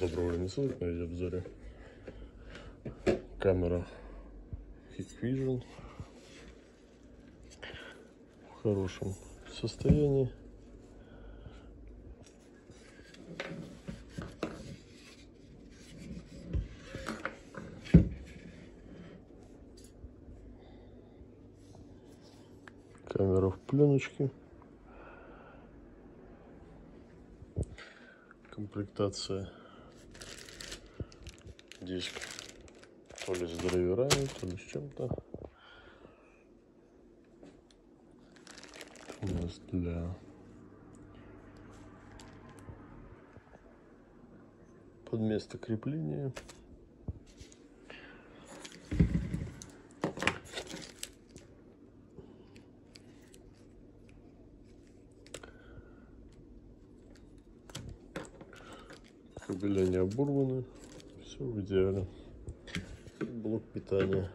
доброго не слышно в обзоре. Камера Hikvision в хорошем состоянии. Камера в пленочке. Комплектация диск то ли с драйверами, то ли с чем-то. У нас для под место крепления. Кабеля не оборваны. Все в идеале. Блок питания.